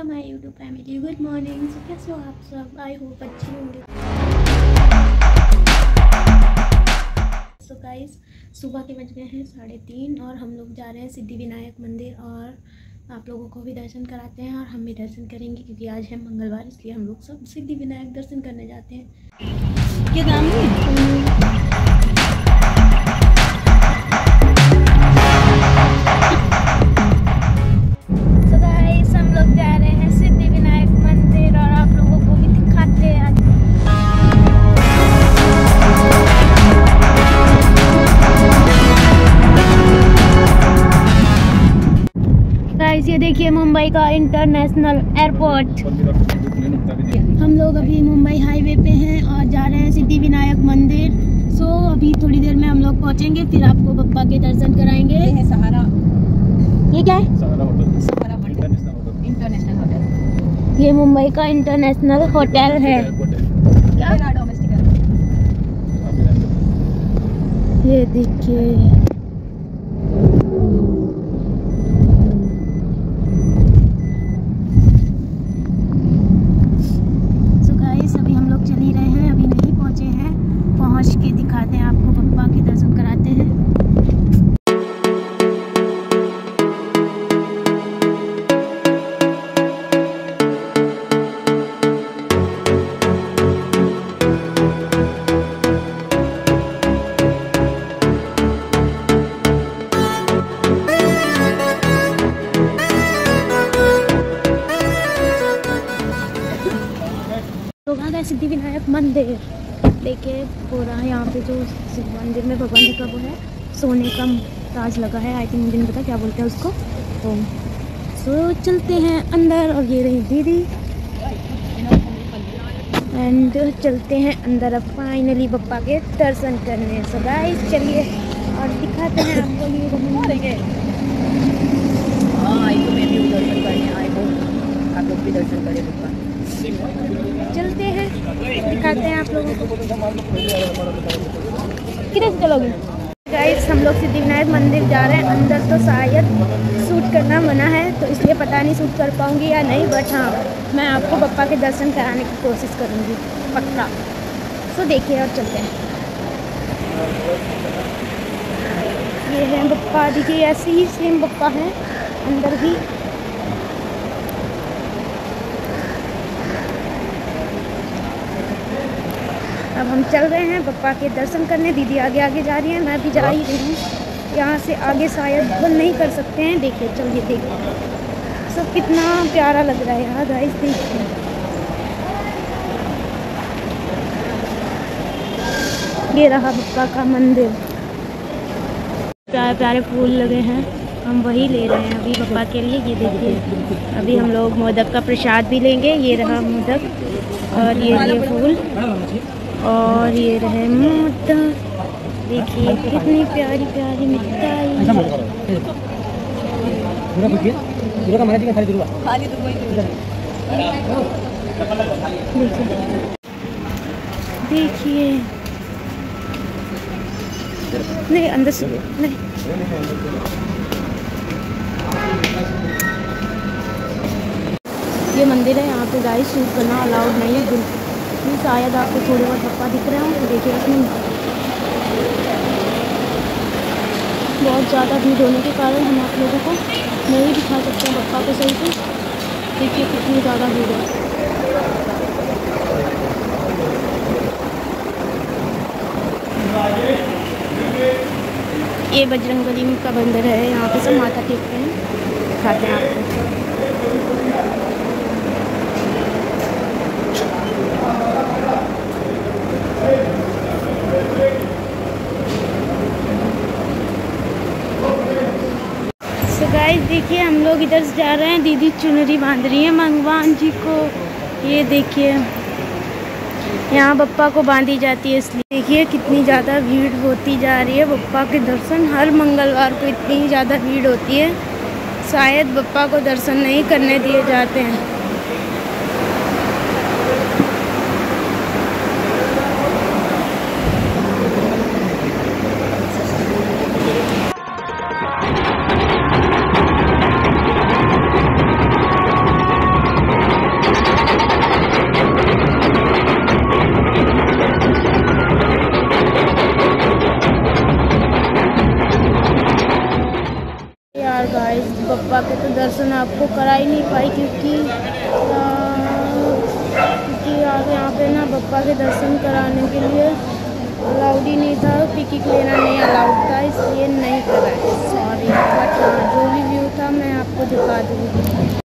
Hello my YouTube family good morning so कैसे हो आप सब आई होप अच्छी होंगे सो गाइस सुबह के बज गए हैं साढ़े तीन और हम लोग जा रहे हैं सिद्धि विनायक मंदिर और आप लोगों को भी दर्शन कराते हैं और हम भी दर्शन करेंगे क्योंकि आज है मंगलवार, इसलिए हम लोग सब सिद्धि विनायक दर्शन करने जाते हैं। क्या नाम है गाइस ये देखिए मुंबई का इंटरनेशनल एयरपोर्ट हम लोग अभी मुंबई हाईवे पे हैं और जा रहे हैं सिद्धि विनायक मंदिर। सो अभी थोड़ी देर में हम लोग पहुँचेंगे फिर आपको बप्पा के दर्शन कराएँगे। ये है सहारा। ये क्या है? सहारा होटल। International hotel. ये मुंबई का इंटरनेशनल होटल है। क्या? ये देखिए। गए सिद्धि विनायक मंदिर देखिए पूरा यहाँ पे जो मंदिर में भगवान जी का वो है, सोने का ताज लगा है, आई थिंक मुझे नहीं पता क्या बोलते हैं उसको। तो सो चलते हैं अंदर और ये रही दीदी। एंड चलते हैं अंदर अब फाइनली पप्पा के दर्शन करने। सो गाइस चलिए और दिखाते हैं आपको ये रही हाँ तो दर्शन करने आई हो। आप लोग भी दर्शन करें भगवान चलते हैं, दिखाते हैं आप लोगों को। किधर चलोगे? गाइस हम लोग सिद्धिविनायक मंदिर जा रहे हैं। अंदर तो शायद सूट करना मना है तो इसलिए पता नहीं सूट कर पाऊँगी या नहीं बट हाँ मैं आपको पप्पा के दर्शन कराने की कोशिश करूँगी, पक्का। सो देखिए और चलते हैं। ये है पप्पा देखिए, ऐसे ही सेम पप्पा हैं, अंदर भी। अब हम चल रहे हैं पप्पा के दर्शन करने दीदी आगे आगे जा रही है मैं भी जा ही रही हूँ। यहाँ से आगे शायद बंद नहीं कर सकते हैं देखिए चलिए देखिए। सब कितना प्यारा लग रहा है यहाँ गाइस देखिए। ये रहा पप्पा का मंदिर। प्यारे प्यारे फूल लगे हैं हम वही ले रहे हैं अभी पप्पा के लिए ये देखिए। अभी हम लोग मोदक का प्रसाद भी लेंगे ये रहा मोदक और ये ये फूल। और ये रहे मोदक देखिए कितनी प्यारी प्यारी मिठाई। देखिए। देखिए। नहीं अंदर से नहीं। ये मंदिर है यहाँ पे गाइस शूट करना अलाउड नहीं है। बिल्कुल शायद आपको थोड़े बहुत पप्पा दिख रहे हों तो देखिए इसमें बहुत ज़्यादा भीड़ होने के कारण हम आप लोगों को नहीं दिखा सकते हैं पप्पा को सही से। देखिए कितनी ज़्यादा भीड़ है। ये बजरंगबली का मंदिर है, यहाँ पे सब माथा टेकते हैं। दिखाते हैं आपको सो गाइस देखिए, हम लोग इधर से जा रहे हैं। दीदी चुनरी बाँध रही है भगवान जी को। ये देखिए, यहाँ बप्पा को बांधी जाती है इसलिए। देखिए, कितनी ज़्यादा भीड़ होती जा रही है बप्पा के दर्शन। हर मंगलवार को इतनी ज़्यादा भीड़ होती है। शायद बप्पा को दर्शन नहीं करने दिए जाते हैं। के तो दर्शन आपको करा ही नहीं पाई क्योंकि क्योंकि आप यहाँ पे ना बप्पा के दर्शन कराने के लिए अलाउड ही नहीं था टिकट लेना नहीं अलाउड था, इसलिए नहीं कराए। सॉरी बट हाँ जो भी व्यू था, मैं आपको दिखा दूँगी।